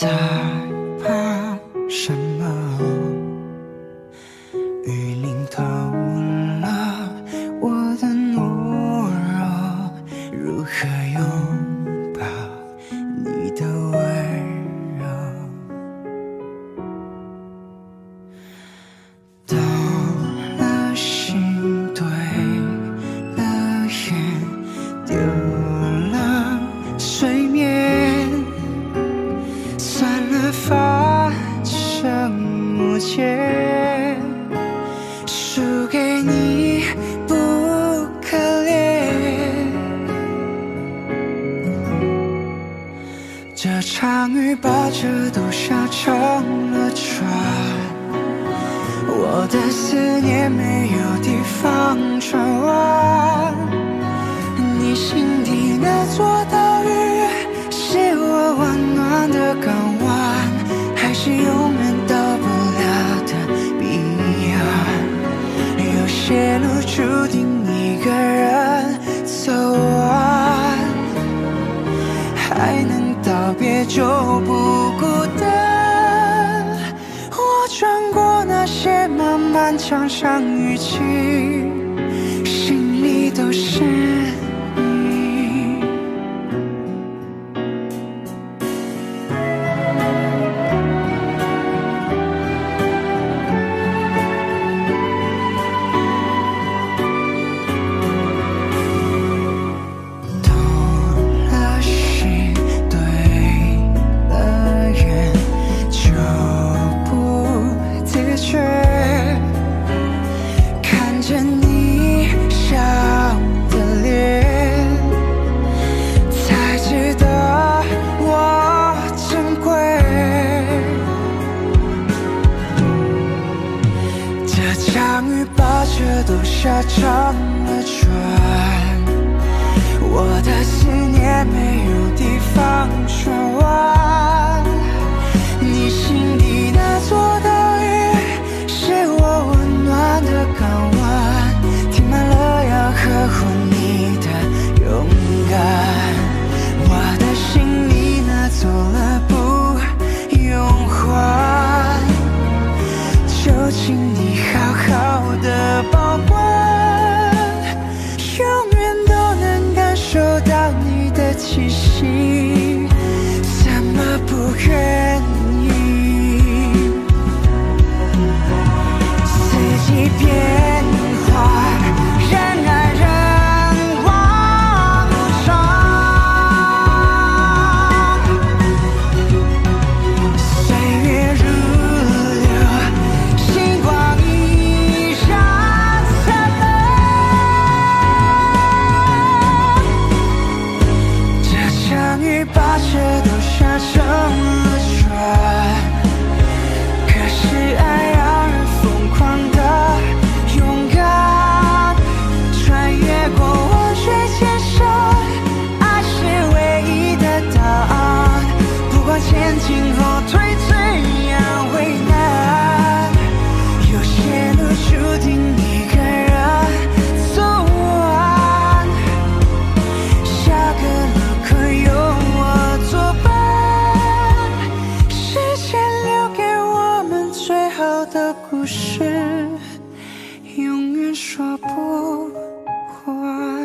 guitar. 界输给你不可怜。这场雨把这都下成了船，我的思念没有地方转弯，你心底那座岛屿。路注定一个人走完，还能道别就不孤单。我穿过那些漫漫长长雨季，心里都是下成了船。我的思念没有地方转弯，气息，怎么不可进后退怎样为难，有些路注定一个人走完。下个路口有我作伴，时间留给我们最好的故事，永远说不完。